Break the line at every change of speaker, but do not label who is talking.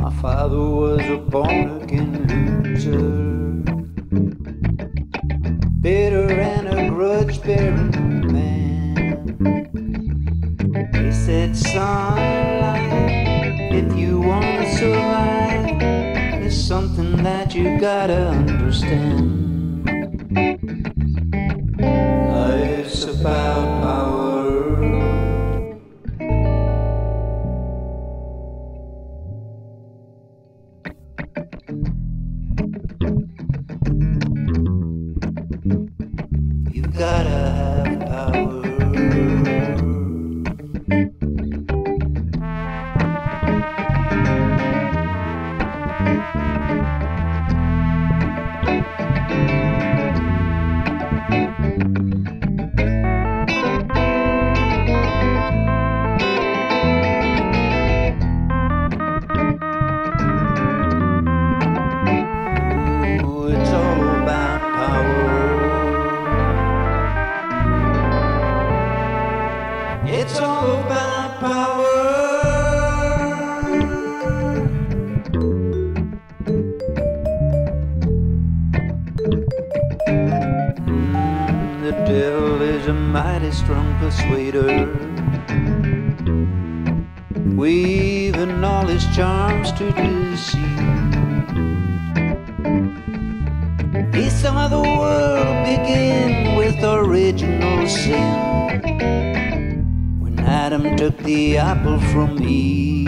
My father was a born again loser, bitter and a grudge bearing man. He said, Son, if you want to survive, it's something that you gotta understand. The devil is a mighty strong persuader, weaving all his charms to deceive. He saw the world begin with original sin when Adam took the apple from Eve.